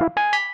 you